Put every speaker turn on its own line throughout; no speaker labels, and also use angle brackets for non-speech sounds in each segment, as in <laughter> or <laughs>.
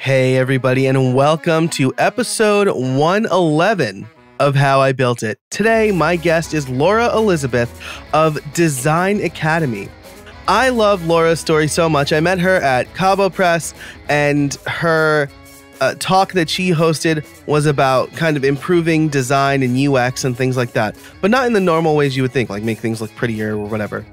Hey, everybody, and welcome to episode 111 of How I Built It. Today, my guest is Laura Elizabeth of Design Academy. I love Laura's story so much. I met her at CaboPress, and her uh, talk that she hosted was about kind of improving design and UX and things like that, but not in the normal ways you would think, like make things look prettier or whatever.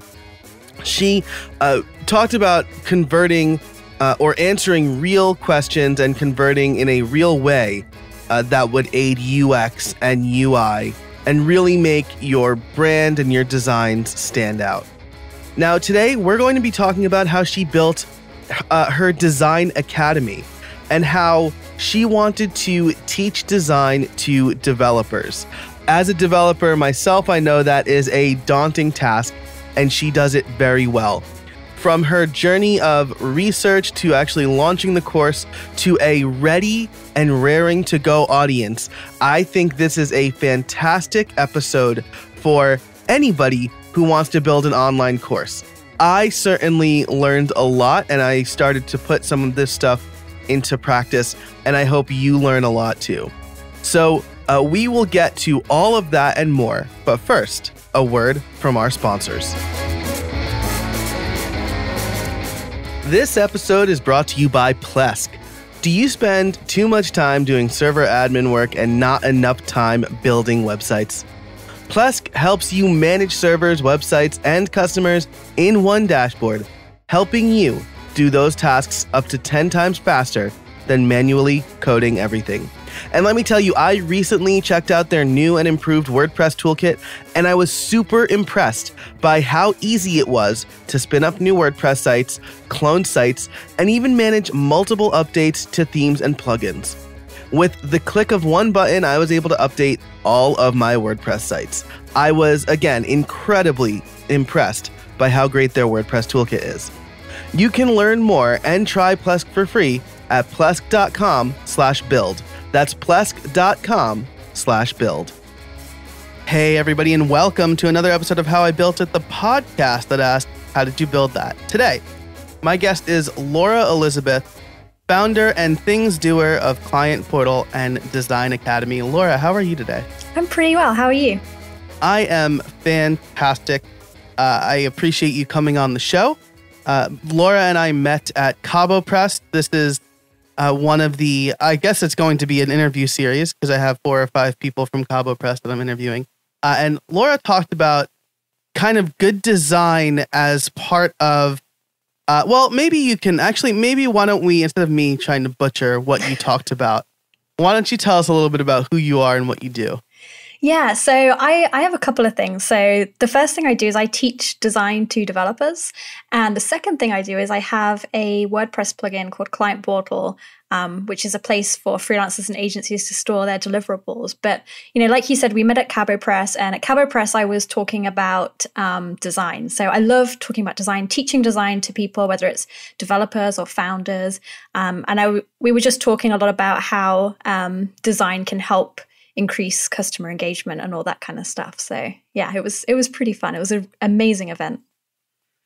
She uh, talked about converting uh, or answering real questions and converting in a real way uh, that would aid UX and UI and really make your brand and your designs stand out. Now, today we're going to be talking about how she built uh, her design academy and how she wanted to teach design to developers. As a developer myself, I know that is a daunting task, and she does it very well. From her journey of research to actually launching the course to a ready and raring to go audience, I think this is a fantastic episode for anybody who wants to build an online course. I certainly learned a lot and I started to put some of this stuff into practice, and I hope you learn a lot too. So, uh, we will get to all of that and more, but first, a word from our sponsors. This episode is brought to you by Plesk. Do you spend too much time doing server admin work and not enough time building websites? Plesk helps you manage servers, websites, and customers in one dashboard, helping you do those tasks up to 10 times faster than manually coding everything. And let me tell you, I recently checked out their new and improved WordPress toolkit, and I was super impressed by how easy it was to spin up new WordPress sites, clone sites, and even manage multiple updates to themes and plugins. With the click of one button, I was able to update all of my WordPress sites. I was, again, incredibly impressed by how great their WordPress toolkit is. You can learn more and try Plesk for free at plesk.com slash build. That's plesk.com slash build. Hey, everybody, and welcome to another episode of How I Built It, the podcast that asked, How did you build that? Today, my guest is Laura Elizabeth, founder and things doer of Client Portal and Design Academy. Laura, how are you today?
I'm pretty well. How are you?
I am fantastic. Uh, I appreciate you coming on the show. Uh, Laura and I met at CaboPress. This is uh, one of the, I guess it's going to be an interview series because I have four or five people from CaboPress that I'm interviewing. Uh, and Laura talked about kind of good design as part of, uh, well, maybe you can actually, maybe why don't we, instead of me trying to butcher what you talked about, why don't you tell us a little bit about who you are and what you do?
Yeah, so I, I have a couple of things. So the first thing I do is I teach design to developers. And the second thing I do is I have a WordPress plugin called Client Portal, um, which is a place for freelancers and agencies to store their deliverables. But, you know, like you said, we met at CaboPress. And at CaboPress, I was talking about um, design. So I love talking about design, teaching design to people, whether it's developers or founders. Um, and I, we were just talking a lot about how um, design can help increase customer engagement and all that kind of stuff. So yeah, it was it was pretty fun. It was an amazing event.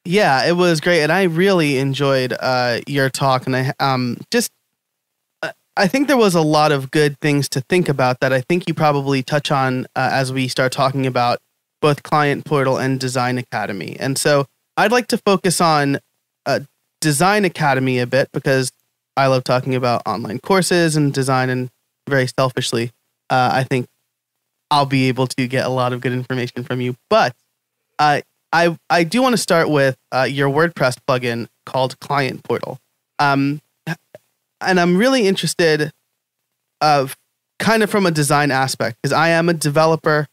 Yeah, it was great, and I really enjoyed uh, your talk. And I um just uh, I think there was a lot of good things to think about that I think you probably touch on uh, as we start talking about both Client Portal and Design Academy. And so I'd like to focus on uh, Design Academy a bit because I love talking about online courses and design and very selfishly uh, I think I'll be able to get a lot of good information from you. But uh, I I do want to start with uh, your WordPress plugin called Client Portal, um, and I'm really interested of kind of from a design aspect because I am a developer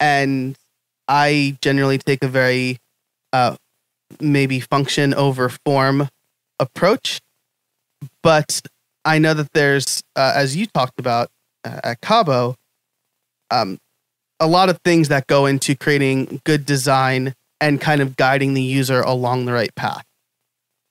and I generally take a very uh, maybe function over form approach, but I know that there's uh, as you talked about uh, at Cabo, um, a lot of things that go into creating good design and kind of guiding the user along the right path.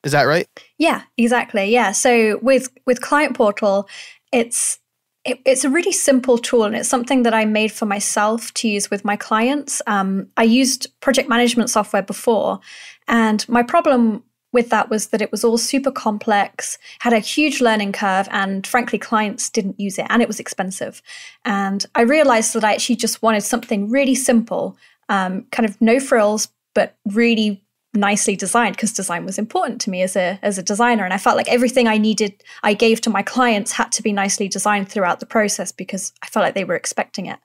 Is that right?
Yeah, exactly. Yeah. So with with Client Portal, it's it, it's a really simple tool and it's something that I made for myself to use with my clients. Um, I used project management software before, and my problem with that was that it was all super complex, had a huge learning curve, and frankly, clients didn't use it and it was expensive. And I realized that I actually just wanted something really simple, um, kind of no frills, but really nicely designed because design was important to me as a as a designer and I felt like everything I needed I gave to my clients had to be nicely designed throughout the process because I felt like they were expecting it.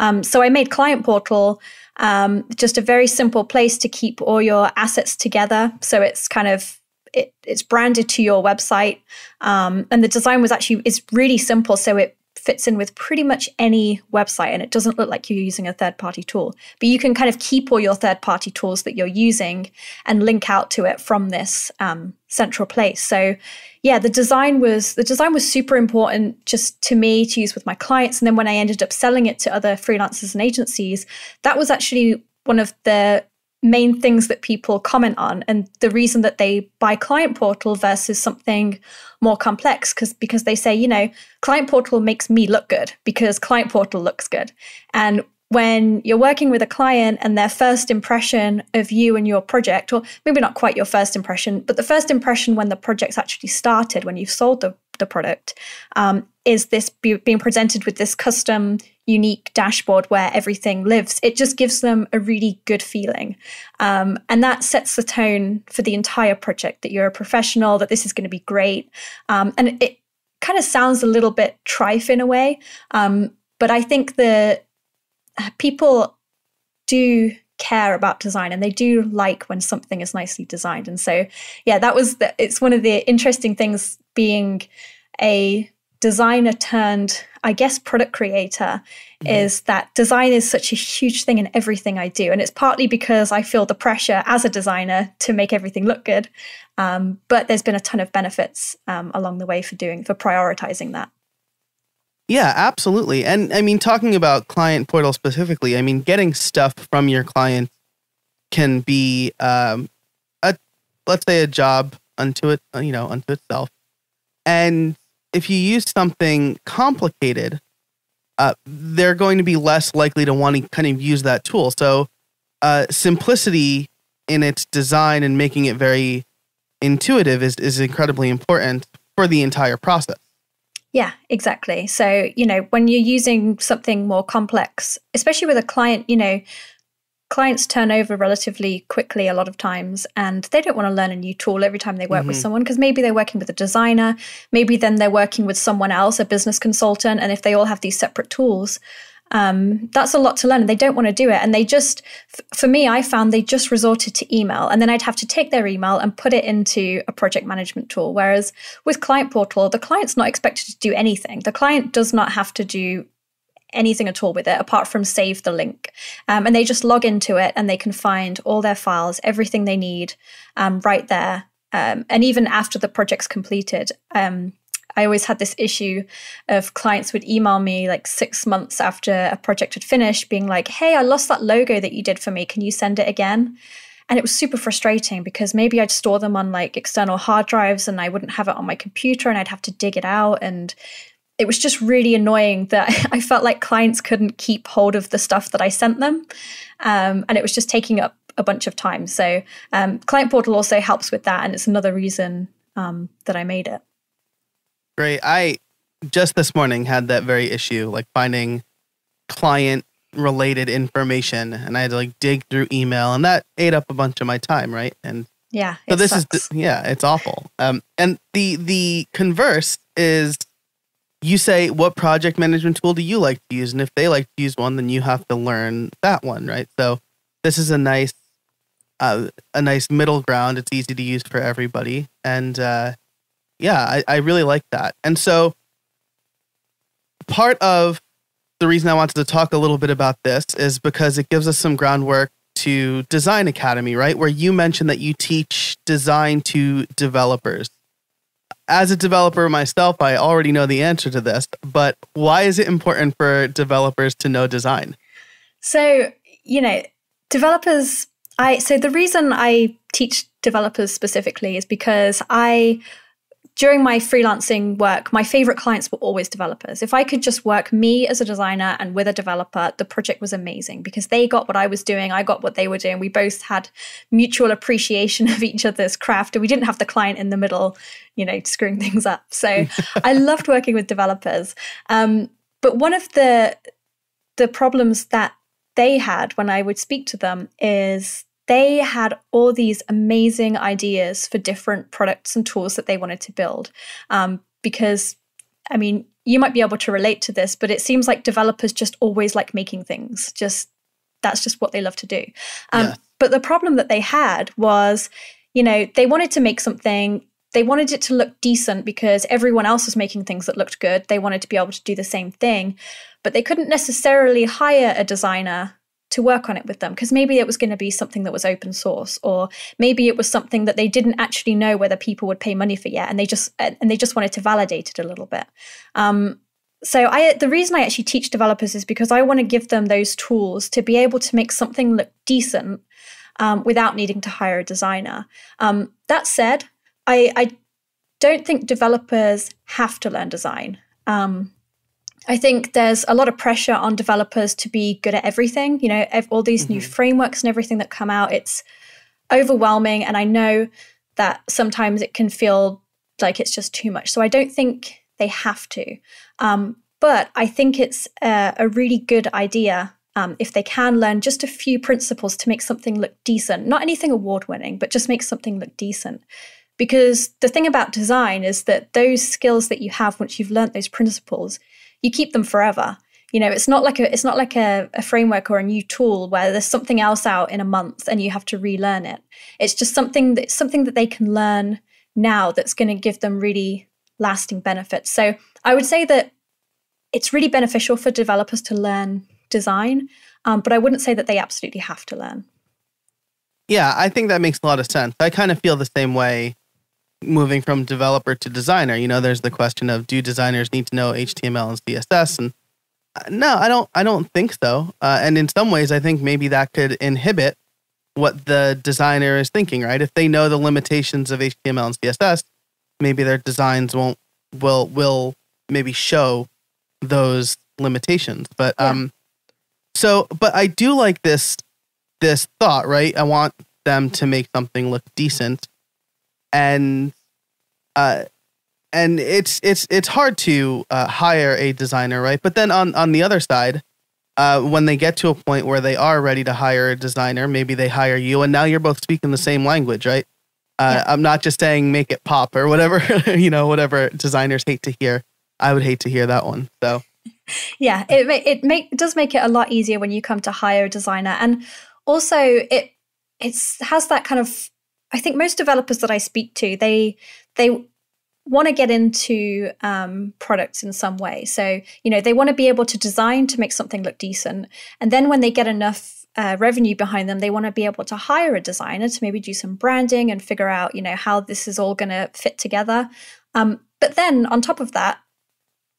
Um, so I made Client Portal um, just a very simple place to keep all your assets together. So it's kind of it, it's branded to your website, um, and the design was actually is really simple. So it fits in with pretty much any website and it doesn't look like you're using a third party tool. But you can kind of keep all your third party tools that you're using and link out to it from this um, central place. So yeah, the design was the design was super important just to me to use with my clients. And then when I ended up selling it to other freelancers and agencies, that was actually one of the main things that people comment on and the reason that they buy client portal versus something more complex because because they say you know client portal makes me look good because client portal looks good. And when you're working with a client and their first impression of you and your project, or maybe not quite your first impression, but the first impression when the project's actually started, when you've sold the, the product, um, is this be, being presented with this custom unique dashboard where everything lives. It just gives them a really good feeling. Um, and that sets the tone for the entire project that you're a professional that this is going to be great. Um, and it kind of sounds a little bit trife in a way um, but i think the people do care about design and they do like when something is nicely designed. And so yeah that was the, it's one of the interesting things being a designer turned, I guess, product creator mm-hmm. is that design is such a huge thing in everything I do. And it's partly because I feel the pressure as a designer to make everything look good. Um, but there's been a ton of benefits um, along the way for doing, for prioritizing that.
Yeah, absolutely. And I mean, talking about client portal specifically, I mean, getting stuff from your client can be um, a, let's say, a job unto it, you know, unto itself. And if you use something complicated, uh, they're going to be less likely to want to kind of use that tool. So, uh, simplicity in its design and making it very intuitive is, is incredibly important for the entire process.
Yeah, exactly. So, you know, when you're using something more complex, especially with a client, you know, clients turn over relatively quickly a lot of times and they don't want to learn a new tool every time they work mm-hmm. with someone because maybe they're working with a designer maybe then they're working with someone else a business consultant and if they all have these separate tools um, that's a lot to learn and they don't want to do it and they just f- for me i found they just resorted to email and then i'd have to take their email and put it into a project management tool whereas with client portal the client's not expected to do anything the client does not have to do anything at all with it apart from save the link. Um, and they just log into it and they can find all their files, everything they need um, right there. Um, and even after the project's completed, um, I always had this issue of clients would email me like six months after a project had finished, being like, hey, I lost that logo that you did for me. Can you send it again? And it was super frustrating because maybe I'd store them on like external hard drives and I wouldn't have it on my computer and I'd have to dig it out. And it was just really annoying that <laughs> I felt like clients couldn't keep hold of the stuff that I sent them. Um, and it was just taking up a bunch of time. So, um, Client Portal also helps with that. And it's another reason um, that I made it.
Great. I just this morning had that very issue, like finding client related information. And I had to like dig through email, and that ate up a bunch of my time, right? And
yeah.
So this sucks. is yeah, it's awful. Um, and the the converse is you say what project management tool do you like to use? And if they like to use one then you have to learn that one right? So this is a nice uh, a nice middle ground. It's easy to use for everybody. And uh, yeah I, I really like that. And so part of the reason i wanted to talk a little bit about this is because it gives us some groundwork to design academy right? Where you mentioned that you teach design to developers as a developer myself, I already know the answer to this, but why is it important for developers to know design?
So, you know, developers, I, so the reason I teach developers specifically is because I during my freelancing work, my favorite clients were always developers. If I could just work me as a designer and with a developer, the project was amazing because they got what I was doing, I got what they were doing. We both had mutual appreciation <laughs> of each other's craft, and we didn't have the client in the middle, you know, screwing things up. So <laughs> I loved working with developers. Um, but one of the the problems that they had when I would speak to them is they had all these amazing ideas for different products and tools that they wanted to build. Um, because, I mean, you might be able to relate to this, but it seems like developers just always like making things. Just that's just what they love to do. Um, yeah. But the problem that they had was, you know, they wanted to make something. They wanted it to look decent because everyone else was making things that looked good. They wanted to be able to do the same thing, but they couldn't necessarily hire a designer to work on it with them because maybe it was going to be something that was open source or maybe it was something that they didn't actually know whether people would pay money for yet and they just and they just wanted to validate it a little bit. Um, so i the reason i actually teach developers is because i want to give them those tools to be able to make something look decent um, without needing to hire a designer. Um, that said I, I don't think developers have to learn design. Um, I think there's a lot of pressure on developers to be good at everything. You know, all these mm-hmm. new frameworks and everything that come out, it's overwhelming. And I know that sometimes it can feel like it's just too much. So I don't think they have to. Um, but I think it's a, a really good idea um, if they can learn just a few principles to make something look decent. Not anything award winning, but just make something look decent. Because the thing about design is that those skills that you have once you've learned those principles, you keep them forever. You know it's not like a it's not like a, a, framework or a new tool where there's something else out in a month and you have to relearn it. It's just something that something that they can learn now that's going to give them really lasting benefits. So i would say that it's really beneficial for developers to learn design um, but i wouldn't say that they absolutely have to learn.
Yeah i think that makes a lot of sense. I kind of feel the same way moving from developer to designer. You know, there's the question of do designers need to know HTML and CSS? And uh, no, I don't. I don't think so. Uh, and in some ways, I think maybe that could inhibit what the designer is thinking. Right? If they know the limitations of HTML and CSS, maybe their designs won't will will maybe show those limitations. But yeah. um, so but I do like this this thought. Right? I want them to make something look decent and uh, and it's it's it's hard to uh, hire a designer, right? But then on on the other side, uh, when they get to a point where they are ready to hire a designer, maybe they hire you, and now you're both speaking the same language, right? Uh, yeah. I'm not just saying make it pop or whatever <laughs> you know, whatever designers hate to hear. I would hate to hear that one. So,
yeah, it it make it does make it a lot easier when you come to hire a designer, and also it it's has that kind of I think most developers that I speak to, they they want to get into um, products in some way. So you know they want to be able to design to make something look decent, and then when they get enough uh, revenue behind them, they want to be able to hire a designer to maybe do some branding and figure out you know how this is all going to fit together. Um, but then on top of that,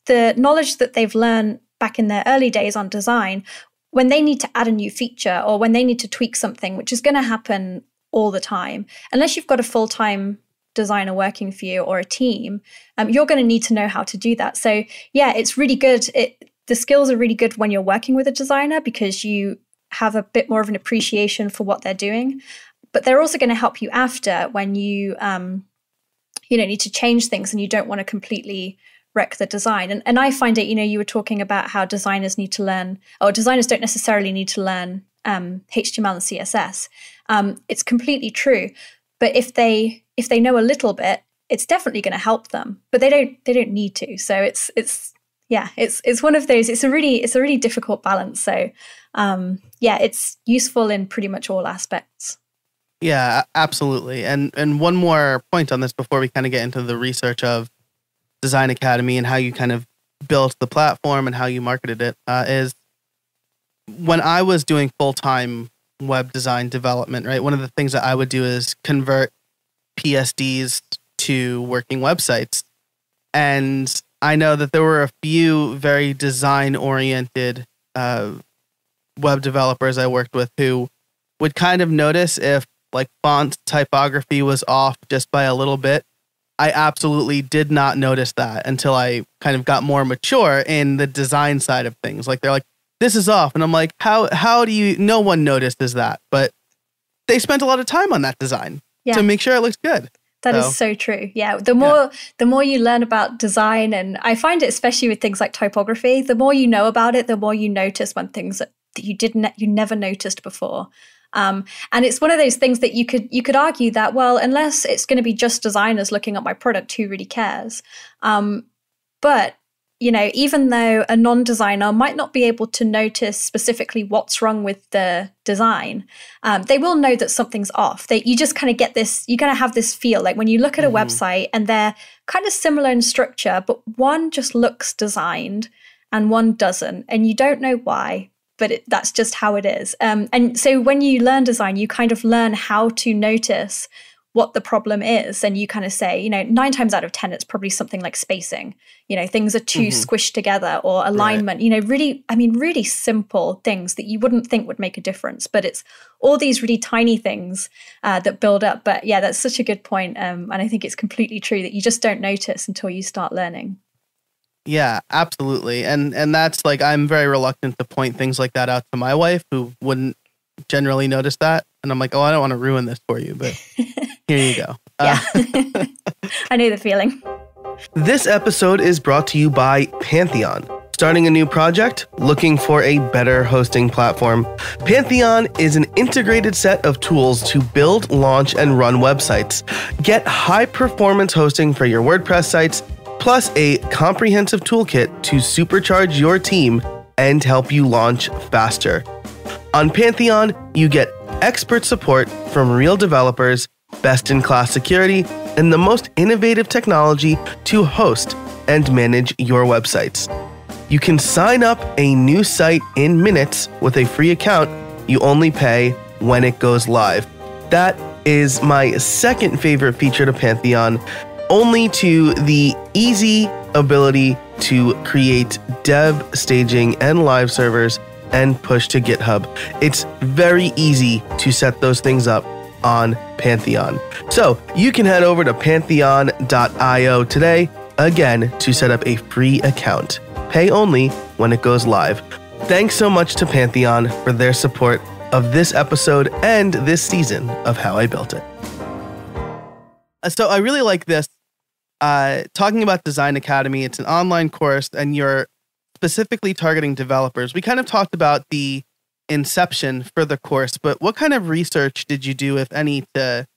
the knowledge that they've learned back in their early days on design when they need to add a new feature or when they need to tweak something, which is going to happen all the time. Unless you've got a full time designer working for you or a team, um, you're going to need to know how to do that. So, yeah, it's really good. It, the skills are really good when you're working with a designer because you have a bit more of an appreciation for what they're doing. But they're also going to help you after when you, um, you know, need to change things and you don't want to completely wreck the design. And, and I find it, you know, you were talking about how designers need to learn, or designers don't necessarily need to learn um, HTML and CSS. Um, it's completely true. But if they if they know a little bit, it's definitely going to help them. But they don't they don't need to. So it's it's yeah it's it's one of those. It's a really it's a really difficult balance. So um, yeah, it's useful in pretty much all aspects.
Yeah, absolutely. And and one more point on this before we kind of get into the research of Design Academy and how you kind of built the platform and how you marketed it uh, is when I was doing full time web design development, right? One of the things that I would do is convert PSDs to working websites. And I know that there were a few very design oriented uh, web developers I worked with who would kind of notice if like font typography was off just by a little bit. I absolutely did not notice that until I kind of got more mature in the design side of things. Like they're like, this is off. And I'm like, how how do you no one notices that? But they spent a lot of time on that design yeah. to make sure it looks good.
That so, is so true. Yeah. The more yeah. the more you learn about design and I find it especially with things like typography, the more you know about it, the more you notice when things that you didn't you never noticed before. Um, and it's one of those things that you could you could argue that well, unless it's going to be just designers looking at my product, who really cares? Um, but you know, even though a non designer might not be able to notice specifically what's wrong with the design, um, they will know that something's off. They, you just kind of get this, you're going to have this feel like when you look at a mm-hmm. website and they're kind of similar in structure, but one just looks designed and one doesn't. And you don't know why, but it, that's just how it is. Um, and so when you learn design, you kind of learn how to notice what the problem is and you kind of say you know nine times out of ten it's probably something like spacing. You know things are too mm-hmm. squished together or alignment right. you know really i mean really simple things that you wouldn't think would make a difference but it's all these really tiny things uh, that build up. But yeah that's such a good point um, and i think it's completely true that you just don't notice until you start learning.
Yeah absolutely. And and that's like i'm very reluctant to point things like that out to my wife who wouldn't generally notice that. And i'm like oh i don't want to ruin this for you but <laughs> here you go. <laughs>
Yeah. Uh, <laughs> I knew the feeling.
This episode is brought to you by Pantheon. Starting a new project? Looking for a better hosting platform? Pantheon is an integrated set of tools to build, launch, and run websites. Get high performance hosting for your WordPress sites, plus a comprehensive toolkit to supercharge your team and help you launch faster. On Pantheon, you get expert support from real developers best in class security, and the most innovative technology to host and manage your websites. You can sign up a new site in minutes with a free account. You only pay when it goes live. That is my second favorite feature to Pantheon, only to the easy ability to create dev, staging, and live servers and push to GitHub. It's very easy to set those things up on Pantheon. So you can head over to pantheon.io today, again, to set up a free account. Pay only when it goes live. Thanks so much to Pantheon for their support of this episode and this season of How I Built It. So I really like this. Uh, talking about Design Academy, it's an online course, and you're specifically targeting developers. We kind of talked about the inception for the course, but what kind of research did you do, if any, to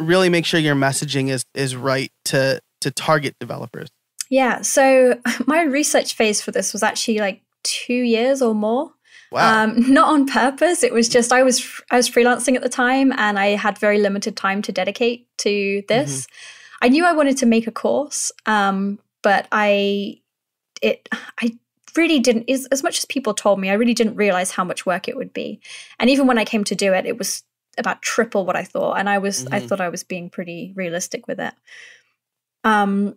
really make sure your messaging is is right to to target developers?
Yeah, so <laughs> my research phase for this was actually like two years or more. Wow. Um, not on purpose. It was just I was I was freelancing at the time, and I had very limited time to dedicate to this. Mm-hmm. I knew I wanted to make a course, um, but I it I really didn't as, as much as people told me i really didn't realize how much work it would be. And even when i came to do it it was about triple what i thought and i was mm-hmm. i thought i was being pretty realistic with it. Um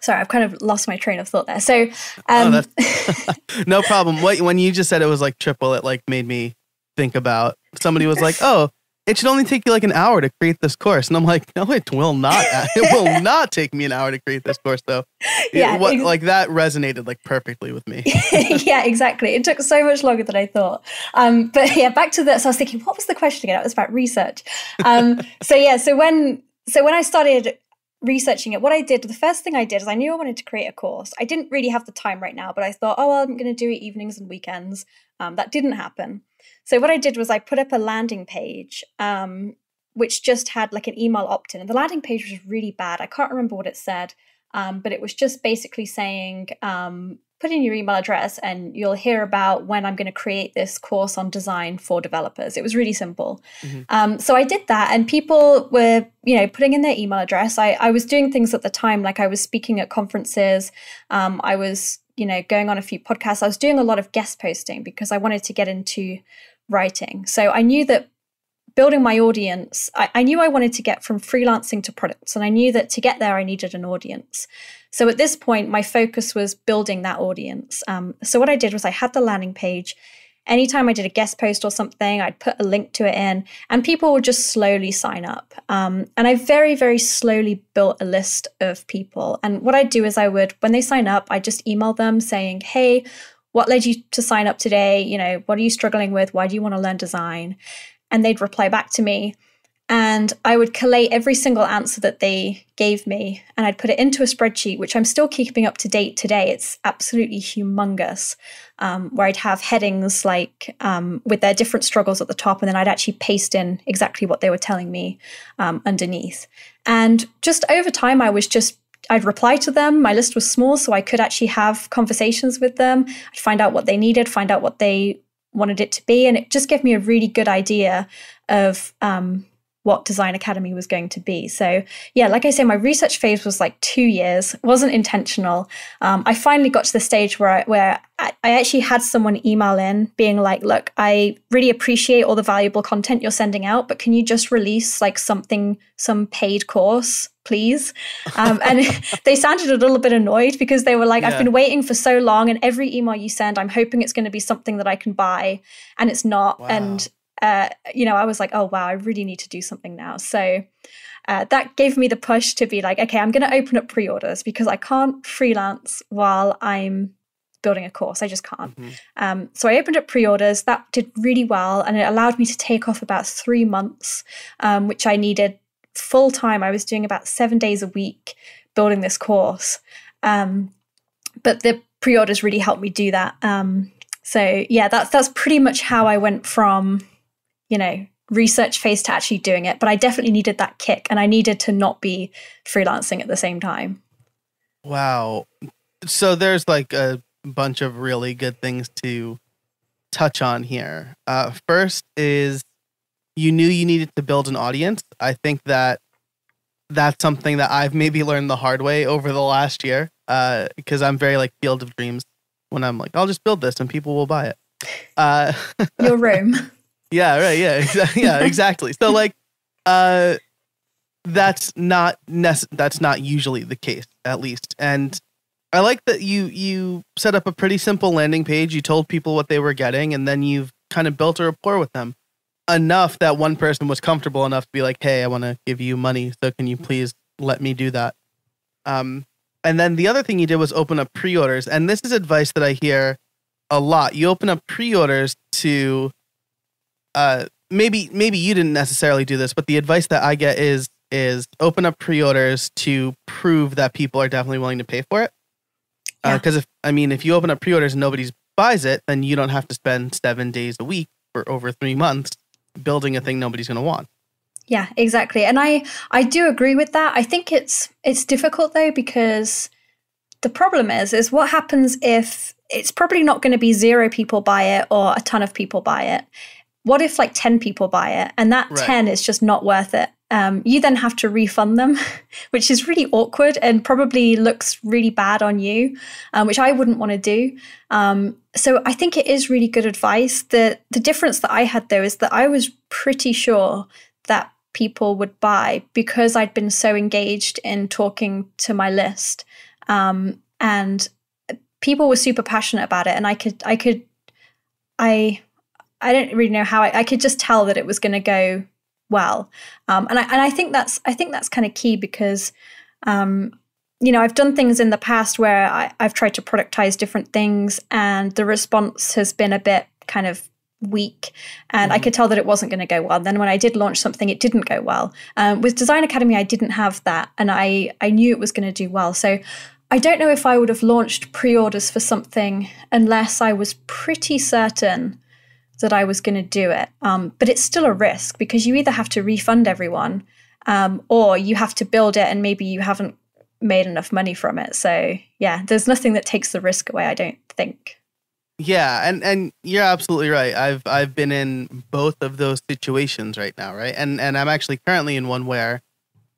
sorry i've kind of lost my train of thought there. So oh, um
oh, <laughs> no problem. What when you just said it was like triple it like made me think about somebody was like oh it should only take you like an hour to create this course. And I'm like, no, it will not. it will <laughs> not take me an hour to create this course, though. Yeah, it, what, ex- like that resonated like perfectly with me. <laughs>
yeah, exactly. It took so much longer than I thought. Um, but yeah, back to this. I was thinking, what was the question again? It was about research. Um, <laughs> so yeah, so when so when I started researching it, what I did, the first thing I did is I knew I wanted to create a course. I didn't really have the time right now, but I thought, oh, well, I'm going to do it evenings and weekends. Um, that didn't happen. So what I did was I put up a landing page, um, which just had like an email opt-in, and the landing page was really bad. I can't remember what it said, um, but it was just basically saying, um, put in your email address and you'll hear about when I'm going to create this course on design for developers. It was really simple. Mm-hmm. Um, so I did that, and people were, you know, putting in their email address. I, I was doing things at the time, like I was speaking at conferences. Um, I was, you know, going on a few podcasts. I was doing a lot of guest posting because I wanted to get into writing. So I knew that building my audience, I, I, knew I wanted to get from freelancing to products. And I knew that to get there, I needed an audience. So at this point, my focus was building that audience. Um, so what I did was I had the landing page anytime I did a guest post or something, I'd put a link to it in, and people would just slowly sign up. Um, and I very, very slowly built a list of people. And what I'd do is I would, when they sign up, I just email them saying, hey, what led you to sign up today? You know, what are you struggling with? Why do you want to learn design? And they'd reply back to me. And I would collate every single answer that they gave me and I'd put it into a spreadsheet, which I'm still keeping up to date today. It's absolutely humongous, um, where I'd have headings like um, with their different struggles at the top, and then I'd actually paste in exactly what they were telling me um, underneath. And just over time, I was just I'd reply to them. My list was small, so I could actually have conversations with them. I'd find out what they needed, find out what they wanted it to be, and it just gave me a really good idea of um, what Design Academy was going to be. So, yeah, like I say, my research phase was like two years, it wasn't intentional. Um, I finally got to the stage where I, where I, I actually had someone email in being like, look, I really appreciate all the valuable content you're sending out, but can you just release like something, some paid course? Please. Um, and <laughs> they sounded a little bit annoyed because they were like, yeah. I've been waiting for so long, and every email you send, I'm hoping it's going to be something that I can buy, and it's not. Wow. And uh, you know, I was like, oh, wow, I really need to do something now. So uh, that gave me the push to be like, okay, I'm going to open up pre orders because I can't freelance while I'm building a course. I just can't. Mm-hmm. Um, so I opened up pre orders. That did really well. And it allowed me to take off about three months, um, which I needed full time. I was doing about seven days a week building this course. Um, but the pre orders really helped me do that. Um, so yeah, that's that's pretty much how I went from you know, research phase to actually doing it. But I definitely needed that kick and I needed to not be freelancing at the same time.
Wow. So there's like a bunch of really good things to touch on here. Uh, first is you knew you needed to build an audience. I think that that's something that I've maybe learned the hard way over the last year because uh, I'm very like field of dreams when I'm like, I'll just build this and people will buy it. Uh, <laughs>
Your room.
Yeah, right. Yeah, exactly. <laughs> Yeah, exactly. so like, uh, that's not nece- that's not usually the case, at least. And I like that you you set up a pretty simple landing page. You told people what they were getting, and then you've kind of built a rapport with them enough that one person was comfortable enough to be like, "Hey, I want to give you money, so can you please let me do that?" Um, and then the other thing you did was open up pre-orders, and this is advice that I hear a lot. You open up pre-orders to uh, maybe maybe you didn't necessarily do this, but the advice that I get is is open up pre-orders to prove that people are definitely willing to pay for it. Because uh, if I mean, if you open up pre-orders and nobody buys it, then you don't have to spend seven days a week for over three months building a thing nobody's going to want.
Yeah, exactly. And I I do agree with that. I think it's it's difficult though because the problem is is what happens if it's probably not going to be zero people buy it or a ton of people buy it what if like 10 people buy it and that right. 10 is just not worth it? Um, you then have to refund them, <laughs> which is really awkward and probably looks really bad on you, um, which I wouldn't want to do. Um, so I think it is really good advice. The the difference that I had though is that I was pretty sure that people would buy because I'd been so engaged in talking to my list, um, and people were super passionate about it, and I could I could I I don't really know how I, I could just tell that it was going to go well, um, and I and I think that's I think that's kind of key because um, you know I've done things in the past where I, I've tried to productize different things and the response has been a bit kind of weak and mm-hmm. i could tell that it wasn't going to go well then when i did launch something it didn't go well um, with design academy i didn't have that and i i knew it was going to do well so i don't know if i would have launched pre-orders for something unless i was pretty certain that I was going to do it. Um, but it's still a risk because you either have to refund everyone um, or you have to build it and maybe you haven't made enough money from it. So yeah, there's nothing that takes the risk away. I don't think.
Yeah, and and you're absolutely right. I've I've been in both of those situations right now, right? And and I'm actually currently in one where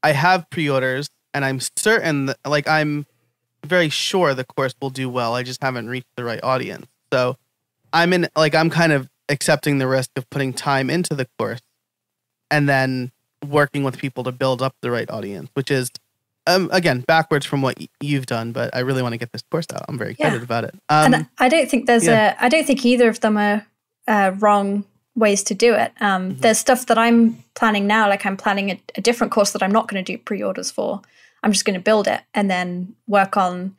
I have pre-orders and I'm certain that like I'm very sure the course will do well. I just haven't reached the right audience. So I'm in like I'm kind of accepting the risk of putting time into the course and then working with people to build up the right audience, which is um, again backwards from what you've done. But I really want to get this course out. I'm very excited yeah. about it.
Um, and I don't think there's yeah. a. I don't think either of them are uh, wrong ways to do it. Um, mm-hmm. There's stuff that I'm planning now, like I'm planning a, a different course that I'm not going to do pre-orders for. I'm just going to build it and then work on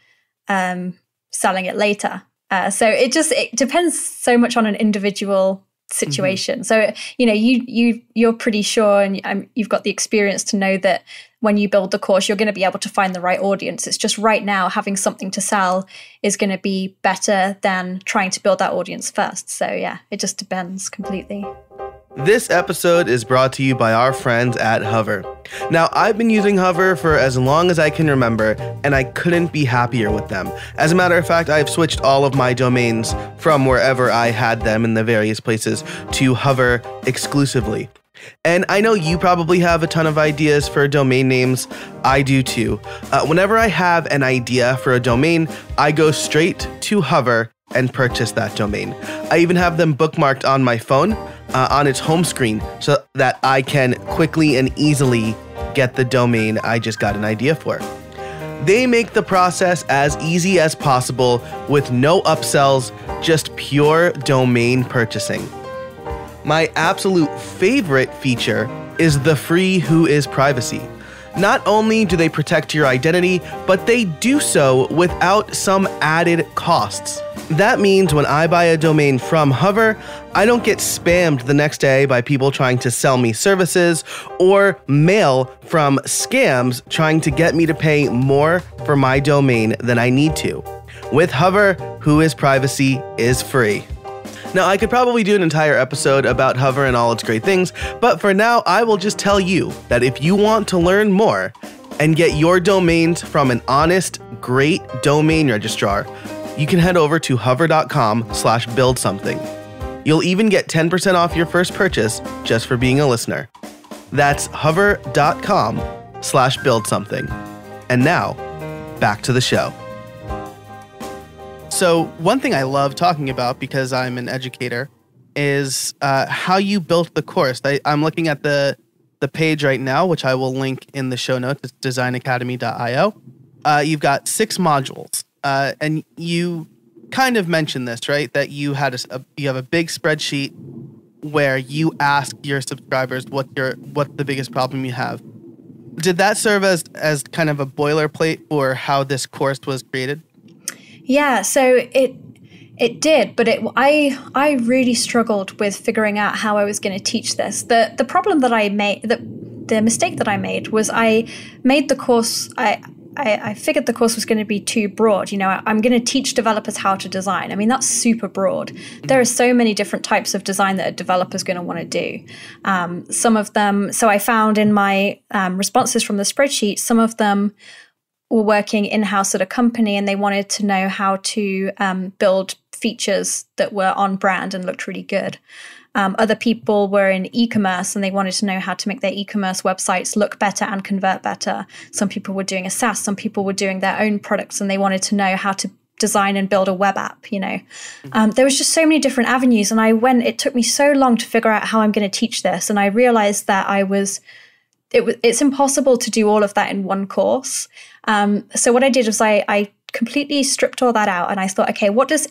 um, selling it later. Uh, so it just it depends so much on an individual situation. Mm-hmm. So you know, you you you're pretty sure, and um, you've got the experience to know that when you build the course, you're going to be able to find the right audience. It's just right now having something to sell is going to be better than trying to build that audience first. So yeah, it just depends completely.
This episode is brought to you by our friends at Hover. Now, I've been using Hover for as long as I can remember, and I couldn't be happier with them. As a matter of fact, I've switched all of my domains from wherever I had them in the various places to Hover exclusively. And I know you probably have a ton of ideas for domain names. I do too. Uh, whenever I have an idea for a domain, I go straight to Hover and purchase that domain. I even have them bookmarked on my phone uh, on its home screen so that I can quickly and easily get the domain I just got an idea for. They make the process as easy as possible with no upsells, just pure domain purchasing. My absolute favorite feature is the free Whois privacy. Not only do they protect your identity, but they do so without some added costs. That means when I buy a domain from Hover, I don't get spammed the next day by people trying to sell me services or mail from scams trying to get me to pay more for my domain than I need to. With Hover, Whois privacy is free. Now, I could probably do an entire episode about Hover and all its great things, but for now, I will just tell you that if you want to learn more and get your domains from an honest, great domain registrar, you can head over to hover.com slash build something. You'll even get 10% off your first purchase just for being a listener. That's hover.com slash build something. And now, back to the show. So, one thing I love talking about because I'm an educator is uh, how you built the course. I, am looking at the the page right now, which I will link in the show notes. It's designacademy.io. Uh, you've got six modules, uh, and you kind of mentioned this, right? That you had a, a, you have a big spreadsheet where you ask your subscribers what your what the biggest problem you have. Did that serve as as kind of a boilerplate for how this course was created?
Yeah, so it it did, but it I I really struggled with figuring out how I was going to teach this. The the problem that I made the the mistake that I made was I made the course I I, I, figured the course was going to be too broad. You know, I, am going to teach developers how to design. I mean, that's super broad. There are so many different types of design that a developer is going to want to do. Um, some of them, so I found in my um, responses from the spreadsheet, some of them were working in house at a company and they wanted to know how to um, build features that were on brand and looked really good. Um, other people were in e commerce and they wanted to know how to make their e commerce websites look better and convert better. Some people were doing a SaaS, some people were doing their own products and they wanted to know how to design and build a web app you know mm-hmm. um, there was just so many different avenues and i went it took me so long to figure out how i'm going to teach this and i realized that i was it it's impossible to do all of that in one course. Um, so what i did was I, I completely stripped all that out and i thought okay what does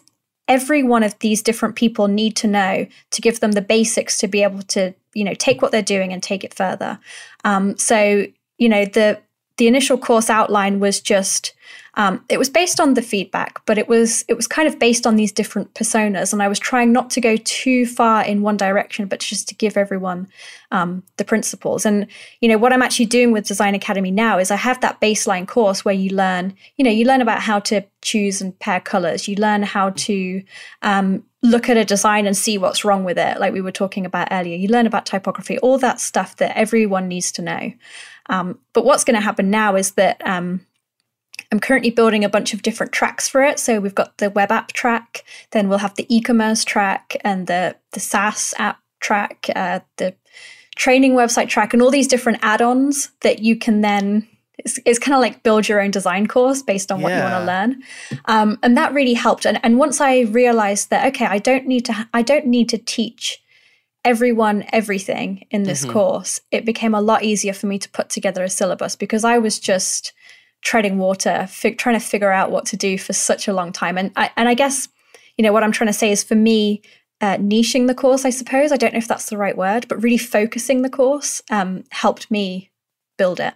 every one of these different people need to know to give them the basics to be able to you know take what they're doing and take it further? Um, so you know the the initial course outline was just um, it was based on the feedback, but it was it was kind of based on these different personas, and I was trying not to go too far in one direction, but just to give everyone um, the principles. And you know what I'm actually doing with Design Academy now is I have that baseline course where you learn, you know, you learn about how to choose and pair colors, you learn how to um, look at a design and see what's wrong with it, like we were talking about earlier. You learn about typography, all that stuff that everyone needs to know. Um, but what's going to happen now is that um, I'm currently building a bunch of different tracks for it. So we've got the web app track, then we'll have the e-commerce track and the the SaaS app track, uh, the training website track, and all these different add-ons that you can then. It's, it's kind of like build your own design course based on what yeah. you want to learn, um, and that really helped. And and once I realized that okay, I don't need to I don't need to teach everyone everything in this mm-hmm. course, it became a lot easier for me to put together a syllabus because I was just treading water, trying to figure out what to do for such a long time. And I, and I guess, you know, what I'm trying to say is for me, uh, niching the course, I suppose. I don't know if that's the right word, but really focusing the course um, helped me build it.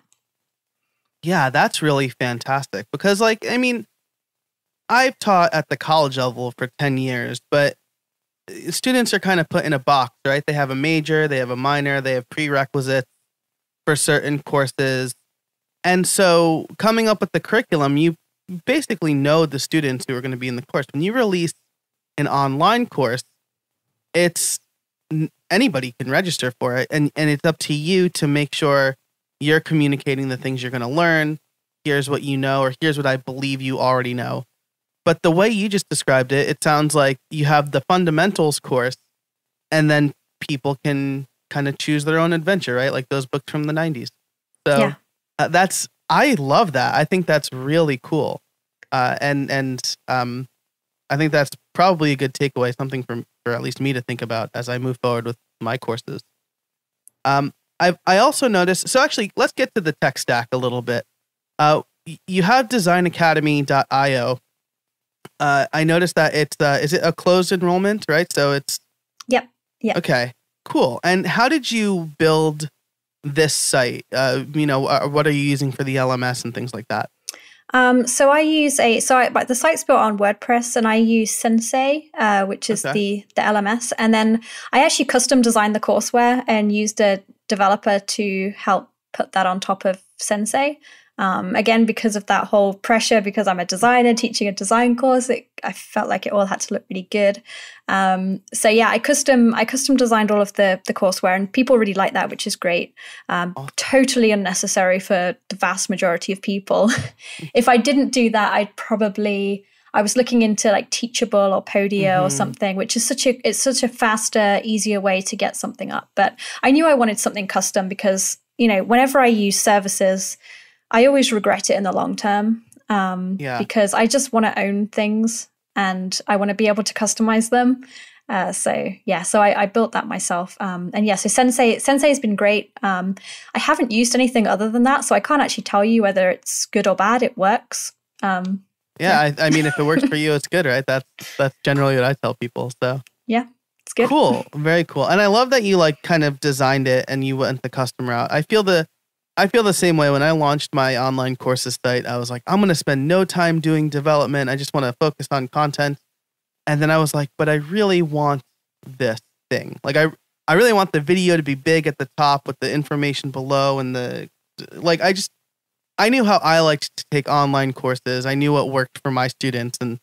Yeah, that's really fantastic because, like, I mean, I've taught at the college level for 10 years, but uh, students are kind of put in a box, right? They have a major, they have a minor, they have prerequisites for certain courses. And so, coming up with the curriculum, you basically know the students who are going to be in the course. When you release an online course, it's anybody can register for it and and it's up to you to make sure you're communicating the things you're going to learn here's what you know or here's what i believe you already know but the way you just described it it sounds like you have the fundamentals course and then people can kind of choose their own adventure right like those books from the 90s so yeah. Uh, that's i love that i think that's really cool uh, and and um, I think that's probably a good takeaway, something for for at least me to think about as I move forward with my courses. Um, I I also noticed. So actually, let's get to the tech stack a little bit. Uh, you have DesignAcademy.io. Uh, I noticed that it's uh, is it a closed enrollment, right? So it's
yep, yeah.
Okay, cool. And how did you build this site? Uh, you know, uh, what are you using for the LMS and things like that?
Um, so I use a so I, but the site's built on WordPress, and I use Sensei, uh, which is okay. the the LMS, and then I actually custom designed the courseware and used a developer to help put that on top of Sensei. Um, again, because of that whole pressure, because I'm a designer teaching a design course, it, I felt like it all had to look really good. Um, so yeah, I custom I custom designed all of the the courseware, and people really like that, which is great. Um, oh. Totally unnecessary for the vast majority of people. <laughs> if I didn't do that, I'd probably I was looking into like Teachable or Podia mm-hmm. or something, which is such a it's such a faster, easier way to get something up. But I knew I wanted something custom because you know whenever I use services I always regret it in the long term um, yeah. because I just want to own things and I want to be able to customize them. Uh, so yeah, so I, I built that myself, um, and yeah, so Sensei Sensei has been great. Um, I haven't used anything other than that, so I can't actually tell you whether it's good or bad. It works. Um,
yeah, yeah. I, I, mean, if it works for you, it's good, right? That's that's generally what I tell people. So
yeah, it's good.
Cool, very cool, and I love that you like kind of designed it and you went the custom route. I feel the I feel the same way when I launched my online courses site. I was like, I'm going to spend no time doing development. I just want to focus on content. And then I was like, but I really want this thing. Like I I really want the video to be big at the top with the information below and the like I just I knew how I liked to take online courses. I knew what worked for my students and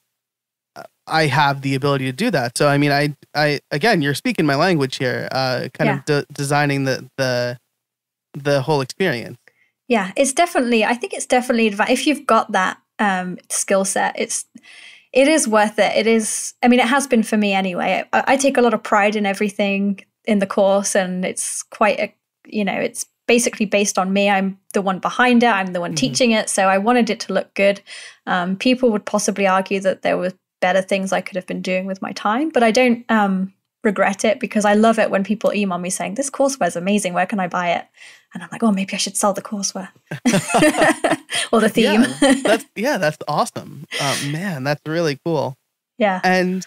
I have the ability to do that. So I mean I I again, you're speaking my language here. Uh kind yeah. of de- designing the the the whole experience.
Yeah, it's definitely. I think it's definitely if you've got that um, skill set, it's it is worth it. It is. I mean, it has been for me anyway. I, I take a lot of pride in everything in the course, and it's quite a you know it's basically based on me. I'm the one behind it. I'm the one mm-hmm. teaching it. So I wanted it to look good. Um, people would possibly argue that there were better things I could have been doing with my time, but I don't um, regret it because I love it when people email me saying, This courseware is amazing. Where can I buy it? And I'm like, Oh, maybe I should sell the courseware <laughs> <laughs> or the theme.
yeah, that's, <laughs> yeah, that's awesome. Uh, man, that's really cool.
Yeah.
And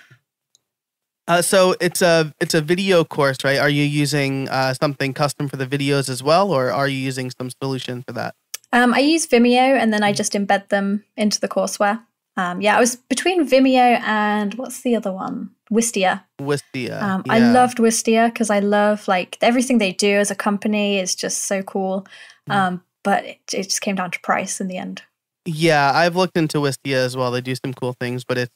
uh, so it's a it's a video course, right? Are you using uh, something custom for the videos as well, or are you using some solution for that?
Um, I use Vimeo, and then I just embed them into the courseware. Um, yeah, I was between Vimeo and what's the other one? Wistia.
Wistia. Um,
yeah. I loved Wistia because I love like everything they do as a company is just so cool. Mm. Um, but it, it just came down to price in the end.
Yeah, I've looked into Wistia as well. They do some cool things, but it's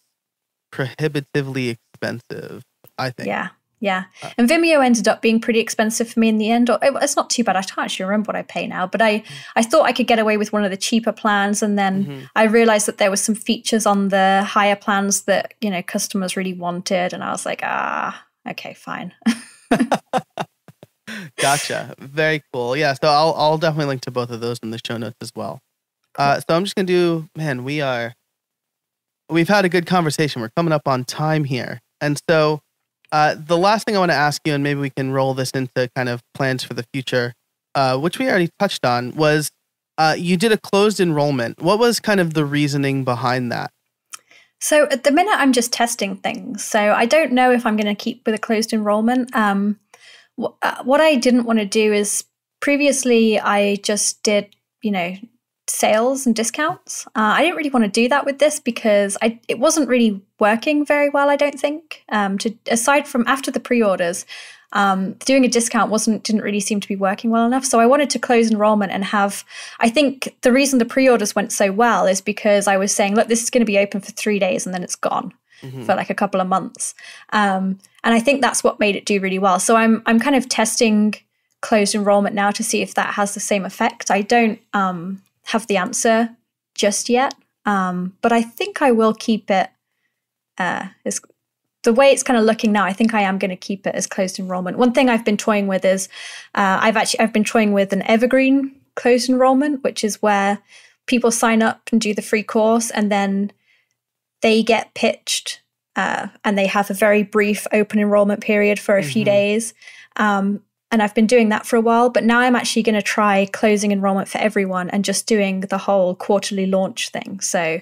prohibitively expensive. I think.
Yeah, yeah. Uh, and Vimeo ended up being pretty expensive for me in the end. It's not too bad. I can't actually remember what I pay now, but I, I thought I could get away with one of the cheaper plans. And then mm-hmm. I realized that there were some features on the higher plans that, you know, customers really wanted. And I was like, ah, okay, fine. <laughs>
gotcha. Very cool. Yeah. So I'll, I'll definitely link to both of those in the show notes as well. Cool. Uh, so I'm just going to do, man, we are, we've had a good conversation. We're coming up on time here. And so, uh, the last thing I want to ask you, and maybe we can roll this into kind of plans for the future, uh, which we already touched on, was uh, you did a closed enrollment. What was kind of the reasoning behind that?
So at the minute, I'm just testing things. So I don't know if I'm going to keep with a closed enrollment. Um, wh- uh, what I didn't want to do is previously I just did, you know, sales and discounts. Uh, I didn't really want to do that with this because I it wasn't really working very well. I don't think. Um, to aside from after the pre-orders, um, doing a discount wasn't didn't really seem to be working well enough. So I wanted to close enrollment and have. I think the reason the pre-orders went so well is because I was saying, look, this is going to be open for three days and then it's gone. Mm-hmm. For like a couple of months, um, and I think that's what made it do really well. So I'm I'm kind of testing closed enrollment now to see if that has the same effect. I don't um, have the answer just yet, um, but I think I will keep it uh, as the way it's kind of looking now. I think I am going to keep it as closed enrollment. One thing I've been toying with is uh, I've actually I've been toying with an evergreen closed enrollment, which is where people sign up and do the free course, and then they get pitched. Uh, and they have a very brief open enrollment period for a mm-hmm. few days. Um, and I've been doing that for a while, but now I'm actually going to try closing enrollment for everyone and just doing the whole quarterly launch thing. So,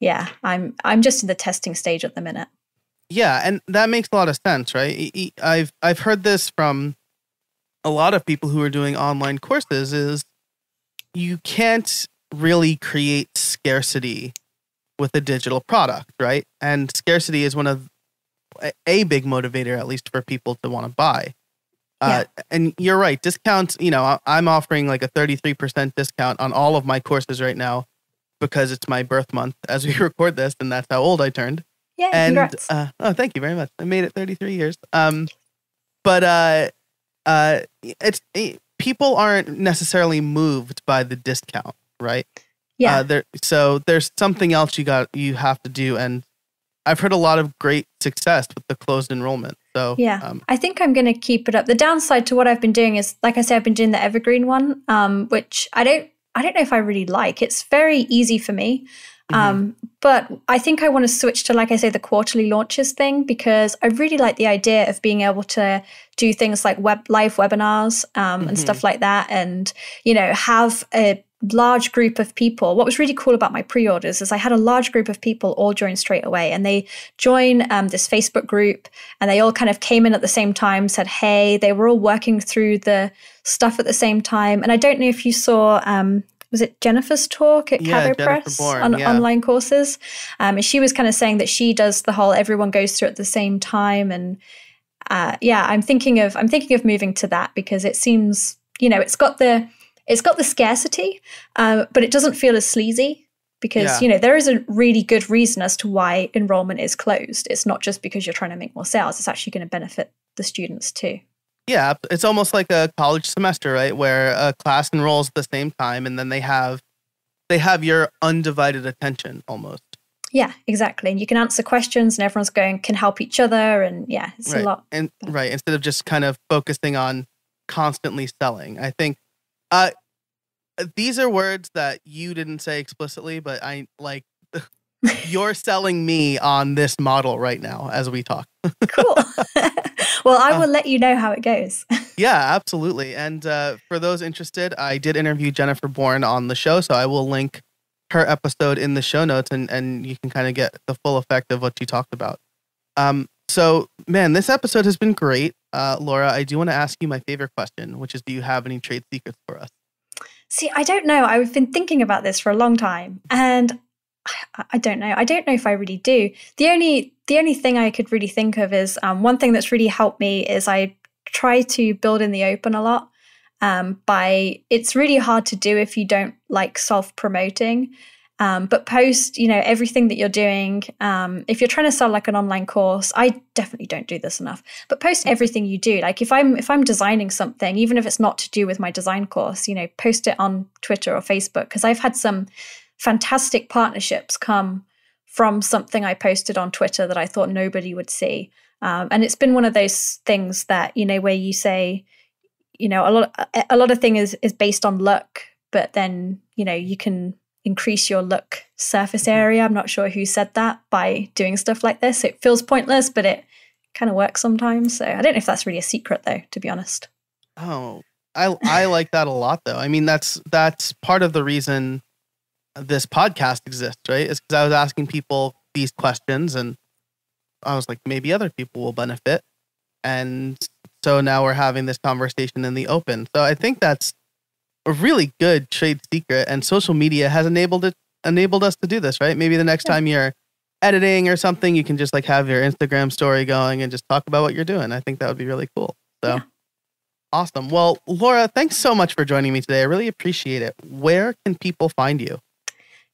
yeah, I'm I'm just in the testing stage at the minute.
Yeah, and that makes a lot of sense, right? I've I've heard this from a lot of people who are doing online courses is you can't really create scarcity with a digital product, right? And scarcity is one of a big motivator at least for people to want to buy. Uh, and you're right. Discounts, you know, I'm offering like a 33% discount on all of my courses right now because it's my birth month as we <laughs> record this, and that's how old I turned.
Yeah, and uh,
oh, thank you very much. I made it 33 years. Um, but uh, uh, it's it, people aren't necessarily moved by the discount, right?
Yeah.
Uh, there, so there's something else you got you have to do, and I've heard a lot of great success with the closed enrollment. So
yeah, um, I think I'm going to keep it up. The downside to what I've been doing is, like I said, I've been doing the evergreen one, um, which I don't, I don't know if I really like. It's very easy for me, mm-hmm. um, but I think I want to switch to, like I say, the quarterly launches thing because I really like the idea of being able to do things like web live webinars mm-hmm. and stuff like that, and you know have a large group of people. What was really cool about my pre-orders is I had a large group of people all join straight away, and they join um, this Facebook group, and they all kind of came in at the same time, said hey. They were all working through the stuff at the same time, and I don't know if you saw. Um, was it Jennifer's talk at yeah, CaboPress Bourne, on yeah. online courses? Um, and she was kind of saying that she does the whole everyone goes through at the same time, and uh, yeah, I'm thinking of I'm thinking of moving to that because it seems you know it's got the it's got the scarcity, uh, but it doesn't feel as sleazy because yeah. you know there is a really good reason as to why enrollment is closed. It's not just because you're trying to make more sales; it's actually going to benefit the students too.
Yeah, it's almost like a college semester, right? Where a class enrolls at the same time, and then they have they have your undivided attention almost.
Yeah, exactly. And you can answer questions, and everyone's going can help each other, and yeah, it's
right.
a lot.
And right, instead of just kind of focusing on constantly selling, I think uh, these are words that you didn't say explicitly, but I like. <laughs> You're selling me on this model right now as we talk.
cool. <laughs> well, I uh, will uh, let you know how it goes.
yeah, absolutely. And uh, for those interested, I did interview Jennifer Bourne on the show, so I will link her episode in the show notes, and and you can kind of get the full effect of what she talked about. Um, so man, this episode has been great. Uh, Laura, I do want to ask you my favorite question, which is do you have any trade secrets for us?
See, I don't know. I've been thinking about this for a long time and I don't know. I don't know if I really do. The only the only thing I could really think of is um, one thing that's really helped me is I try to build in the open a lot. Um, by it's really hard to do if you don't like self promoting. Um, but post, you know, everything that you're doing. Um, if you're trying to sell like an online course, I definitely don't do this enough. But post everything you do. Like if I'm if I'm designing something, even if it's not to do with my design course, you know, post it on Twitter or Facebook because I've had some fantastic partnerships come from something I posted on Twitter that I thought nobody would see. Um, and it's been one of those things that you know where you say, you know, a lot a lot of thing is is based on luck, but then you know you can increase your look surface area. I'm not sure who said that by doing stuff like this. It feels pointless, but it kind of works sometimes. So I don't know if that's really a secret though, to be honest.
Oh, I I <laughs> like that a lot though. I mean, that's that's part of the reason this podcast exists, right? Is because I was asking people
these questions and I was like, maybe other people will benefit. And so now we're having this conversation in the open. So I think that's a really good trade secret and social media has enabled it enabled us to do this, right? Maybe the next yeah. time you're editing or something, you can just like have your Instagram story going and just talk about what you're doing. I think that would be really cool. So yeah. awesome. Well, Laura, thanks so much for joining me today. I really appreciate it. Where can people find you?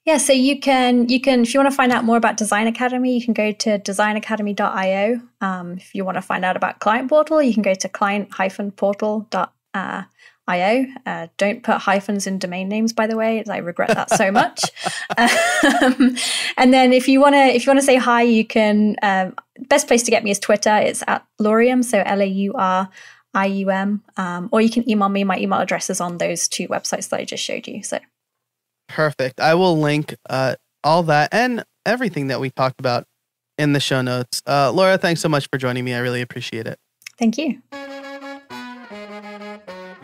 Yeah, so you can you can if you want to find out more about Design Academy, you can go to designacademy.io. Um, if you want to find out about Client Portal, you can go to client-portal.io. Uh, don't put hyphens in domain names, by the way. I regret that so much. <laughs> um, and then if you want to if you want to say hi, you can. Um, best place to get me is Twitter. It's at Laurium, so L A U R I U M. Um, or you can email me. My email address is on those two websites that I just showed you. So
Perfect. I will link uh, all that and everything that we talked about in the show notes. Uh, Laura, thanks so much for joining me. I really appreciate it.
Thank you.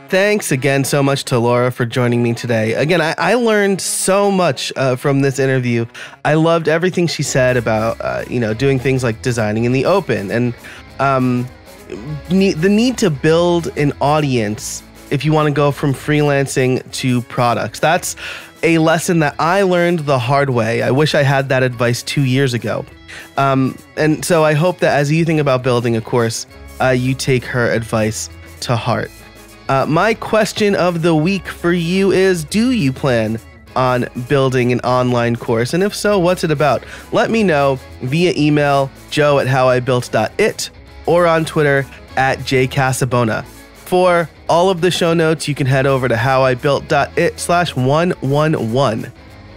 Thanks again so much to Laura for joining me today. Again, I, I learned so much uh, from this interview. I loved everything she said about, uh, you know, doing things like designing in the open and um, ne- the need to build an audience if you want to go from freelancing to products. That's a lesson that I learned the hard way. I wish I had that advice two years ago. Um, and so I hope that as you think about building a course, uh, you take her advice to heart. Uh, my question of the week for you is Do you plan on building an online course? And if so, what's it about? Let me know via email, joe at howibuilt.it, or on Twitter at jcasabona. For all of the show notes, you can head over to howibuilt.it slash 111.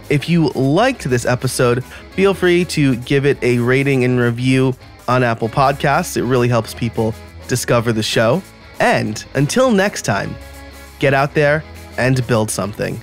If you liked this episode, feel free to give it a rating and review on Apple Podcasts. It really helps people discover the show. And until next time, get out there and build something.